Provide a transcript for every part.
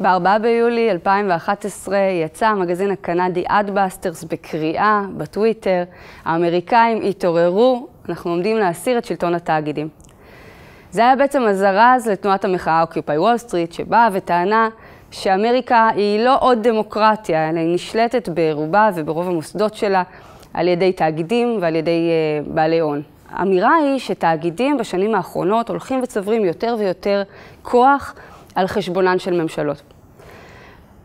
ב-4 ביולי 2011 יצא המגזין הקנדי Adbusters בקריאה בטוויטר, האמריקאים התעוררו, אנחנו עומדים להסיר את שלטון התאגידים. זה היה בעצם הזרז לתנועת המחאה אוקיופאי וול סטריט, שבאה וטענה שאמריקה היא לא עוד דמוקרטיה, אלא היא נשלטת ברובה וברוב המוסדות שלה על ידי תאגידים ועל ידי uh, בעלי הון. האמירה היא שתאגידים בשנים האחרונות הולכים וצוברים יותר ויותר כוח על חשבונן של ממשלות.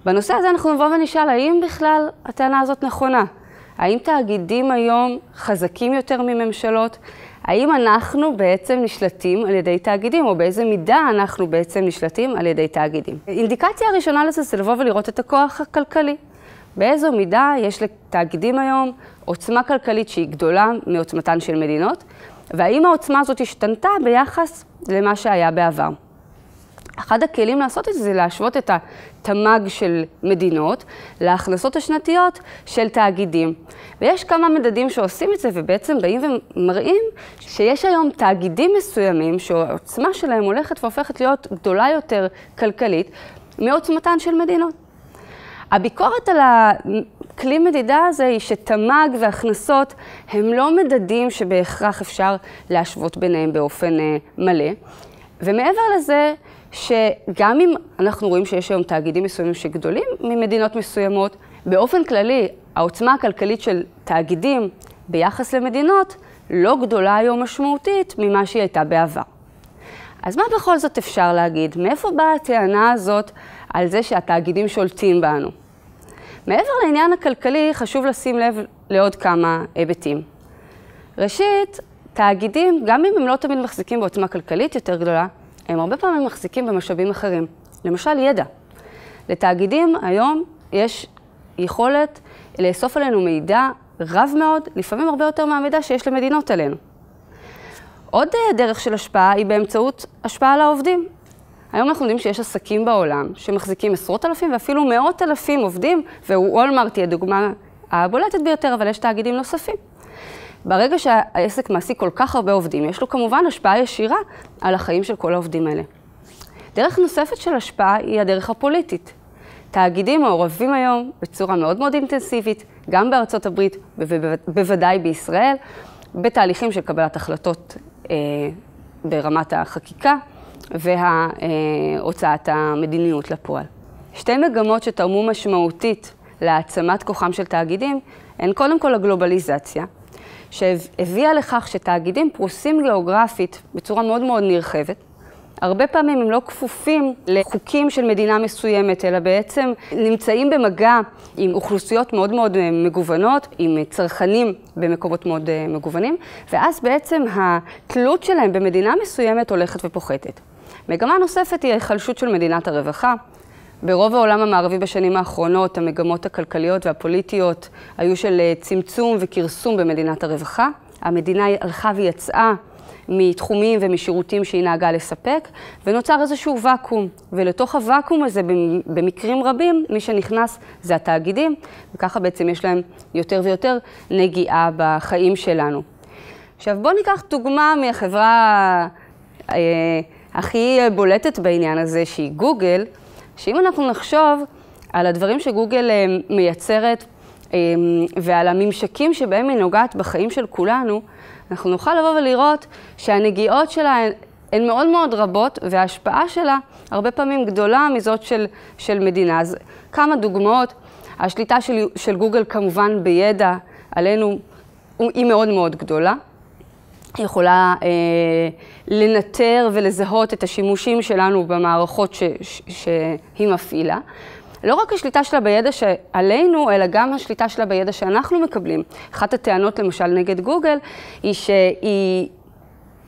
בנושא הזה אנחנו נבוא ונשאל, האם בכלל הטענה הזאת נכונה? האם תאגידים היום חזקים יותר מממשלות? האם אנחנו בעצם נשלטים על ידי תאגידים, או באיזה מידה אנחנו בעצם נשלטים על ידי תאגידים? אינדיקציה הראשונה לזה זה לבוא ולראות את הכוח הכלכלי. באיזו מידה יש לתאגידים היום עוצמה כלכלית שהיא גדולה מעוצמתן של מדינות, והאם העוצמה הזאת השתנתה ביחס למה שהיה בעבר. אחד הכלים לעשות את זה זה להשוות את התמ"ג של מדינות להכנסות השנתיות של תאגידים. ויש כמה מדדים שעושים את זה ובעצם באים ומראים שיש היום תאגידים מסוימים שהעוצמה שלהם הולכת והופכת להיות גדולה יותר כלכלית מעוצמתן של מדינות. הביקורת על הכלי מדידה הזה היא שתמ"ג והכנסות הם לא מדדים שבהכרח אפשר להשוות ביניהם באופן אה, מלא. ומעבר לזה, שגם אם אנחנו רואים שיש היום תאגידים מסוימים שגדולים ממדינות מסוימות, באופן כללי העוצמה הכלכלית של תאגידים ביחס למדינות לא גדולה היום משמעותית ממה שהיא הייתה בעבר. אז מה בכל זאת אפשר להגיד? מאיפה באה הטענה הזאת על זה שהתאגידים שולטים בנו? מעבר לעניין הכלכלי, חשוב לשים לב לעוד כמה היבטים. ראשית, תאגידים, גם אם הם לא תמיד מחזיקים בעוצמה כלכלית יותר גדולה, הם הרבה פעמים מחזיקים במשאבים אחרים. למשל, ידע. לתאגידים היום יש יכולת לאסוף עלינו מידע רב מאוד, לפעמים הרבה יותר מהמידע שיש למדינות עלינו. עוד אה, דרך של השפעה היא באמצעות השפעה על העובדים. היום אנחנו יודעים שיש עסקים בעולם שמחזיקים עשרות אלפים ואפילו מאות אלפים עובדים, ווולמרט היא הדוגמה הבולטת ביותר, אבל יש תאגידים נוספים. ברגע שהעסק מעסיק כל כך הרבה עובדים, יש לו כמובן השפעה ישירה על החיים של כל העובדים האלה. דרך נוספת של השפעה היא הדרך הפוליטית. תאגידים מעורבים היום בצורה מאוד מאוד אינטנסיבית, גם בארצות הברית ובוודאי בישראל, בתהליכים של קבלת החלטות אה, ברמת החקיקה והוצאת המדיניות לפועל. שתי מגמות שתרמו משמעותית להעצמת כוחם של תאגידים הן קודם כל הגלובליזציה, שהביאה לכך שתאגידים פרוסים גיאוגרפית בצורה מאוד מאוד נרחבת. הרבה פעמים הם לא כפופים לחוקים של מדינה מסוימת, אלא בעצם נמצאים במגע עם אוכלוסיות מאוד מאוד אה, מגוונות, עם צרכנים במקומות מאוד אה, מגוונים, ואז בעצם התלות שלהם במדינה מסוימת הולכת ופוחתת. מגמה נוספת היא ההיחלשות של מדינת הרווחה. ברוב העולם המערבי בשנים האחרונות, המגמות הכלכליות והפוליטיות היו של אה, צמצום וכרסום במדינת הרווחה. המדינה הלכה ויצאה מתחומים ומשירותים שהיא נהגה לספק, ונוצר איזשהו ואקום. ולתוך הוואקום הזה, במקרים רבים, מי שנכנס זה התאגידים, וככה בעצם יש להם יותר ויותר נגיעה בחיים שלנו. עכשיו בואו ניקח דוגמה מהחברה אה, הכי בולטת בעניין הזה, שהיא גוגל. שאם אנחנו נחשוב על הדברים שגוגל אה, מייצרת אה, ועל הממשקים שבהם היא נוגעת בחיים של כולנו, אנחנו נוכל לבוא ולראות שהנגיעות שלה הן, הן מאוד מאוד רבות, וההשפעה שלה הרבה פעמים גדולה מזאת של, של מדינה. אז כמה דוגמאות. השליטה של, של גוגל כמובן בידע עלינו היא מאוד מאוד גדולה. יכולה אה, לנטר ולזהות את השימושים שלנו במערכות ש, ש, שהיא מפעילה. לא רק השליטה שלה בידע שעלינו, אלא גם השליטה שלה בידע שאנחנו מקבלים. אחת הטענות למשל נגד גוגל היא שהיא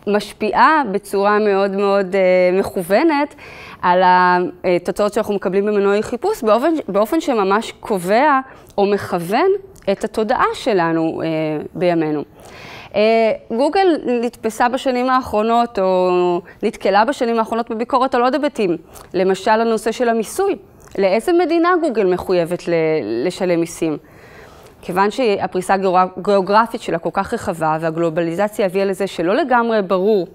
משפיעה בצורה מאוד מאוד אה, מכוונת על התוצאות שאנחנו מקבלים במנועי חיפוש באופן, באופן שממש קובע או מכוון את התודעה שלנו אה, בימינו. אה, גוגל נתפסה בשנים האחרונות, או נתקלה בשנים האחרונות בביקורת על עוד היבטים. למשל, הנושא של המיסוי. לאיזה מדינה גוגל מחויבת לשלם מיסים? כיוון שהפריסה הגיאוגרפית שלה כל כך רחבה, והגלובליזציה הביאה לזה שלא לגמרי ברור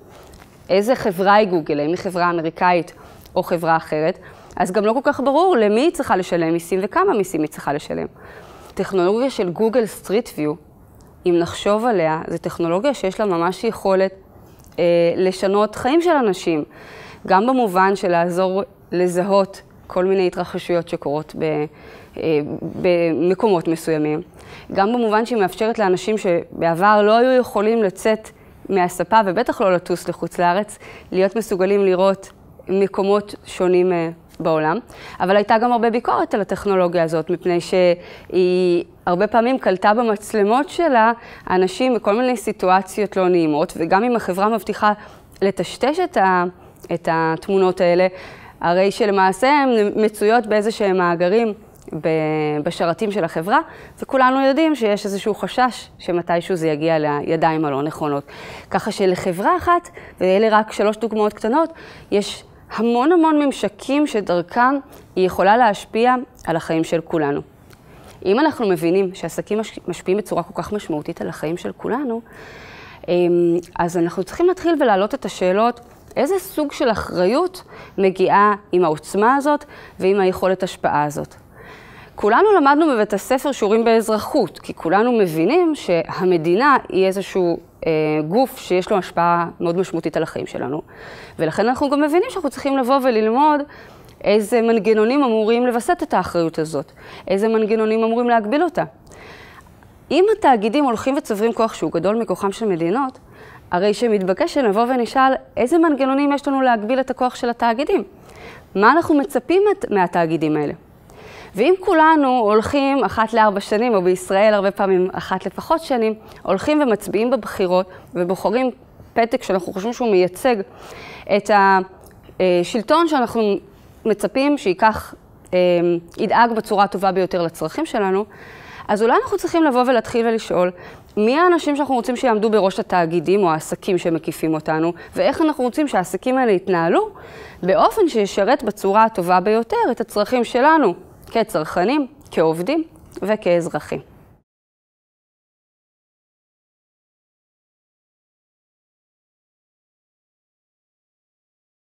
איזה חברה היא גוגל, האם היא חברה אמריקאית או חברה אחרת, אז גם לא כל כך ברור למי היא צריכה לשלם מיסים וכמה מיסים היא צריכה לשלם. טכנולוגיה של גוגל Street View, אם נחשוב עליה, זו טכנולוגיה שיש לה ממש יכולת אה, לשנות חיים של אנשים, גם במובן של לעזור לזהות כל מיני התרחשויות שקורות ב, אה, במקומות מסוימים, גם במובן שהיא מאפשרת לאנשים שבעבר לא היו יכולים לצאת מהספה ובטח לא לטוס לחוץ לארץ, להיות מסוגלים לראות מקומות שונים אה, בעולם. אבל הייתה גם הרבה ביקורת על הטכנולוגיה הזאת, מפני שהיא הרבה פעמים קלטה במצלמות שלה אנשים בכל מיני סיטואציות לא נעימות, וגם אם החברה מבטיחה לטשטש את, ה, את התמונות האלה, הרי שלמעשה הן מצויות באיזה שהם מאגרים. בשרתים של החברה, וכולנו יודעים שיש איזשהו חשש שמתישהו זה יגיע לידיים הלא נכונות. ככה שלחברה אחת, ואלה רק שלוש דוגמאות קטנות, יש המון המון ממשקים שדרכם היא יכולה להשפיע על החיים של כולנו. אם אנחנו מבינים שעסקים משפיעים בצורה כל כך משמעותית על החיים של כולנו, אמ, אז אנחנו צריכים להתחיל ולהעלות את השאלות, איזה סוג של אחריות מגיעה עם העוצמה הזאת ועם היכולת השפעה הזאת. כולנו למדנו בבית הספר שיעורים באזרחות, כי כולנו מבינים שהמדינה היא איזשהו גוף שיש לו השפעה מאוד משמעותית על החיים שלנו. ולכן אנחנו גם מבינים שאנחנו צריכים לבוא וללמוד איזה מנגנונים אמורים לווסת את האחריות הזאת, איזה מנגנונים אמורים להגביל אותה. אם התאגידים הולכים וצוברים כוח שהוא גדול מכוחם של מדינות, הרי שמתבקש שנבוא ונשאל איזה מנגנונים יש לנו להגביל את הכוח של התאגידים. מה אנחנו מצפים מהתאגידים האלה? ואם כולנו הולכים אחת לארבע שנים, או בישראל הרבה פעמים אחת לפחות שנים, הולכים ומצביעים בבחירות ובוחרים פתק שאנחנו חושבים שהוא מייצג את השלטון שאנחנו מצפים שייקח, אה, ידאג בצורה הטובה ביותר לצרכים שלנו, אז אולי אנחנו צריכים לבוא ולהתחיל ולשאול, מי האנשים שאנחנו רוצים שיעמדו בראש התאגידים או העסקים שמקיפים אותנו, ואיך אנחנו רוצים שהעסקים האלה יתנהלו באופן שישרת בצורה הטובה ביותר את הצרכים שלנו, כצרכנים, כעובדים וכאזרחים.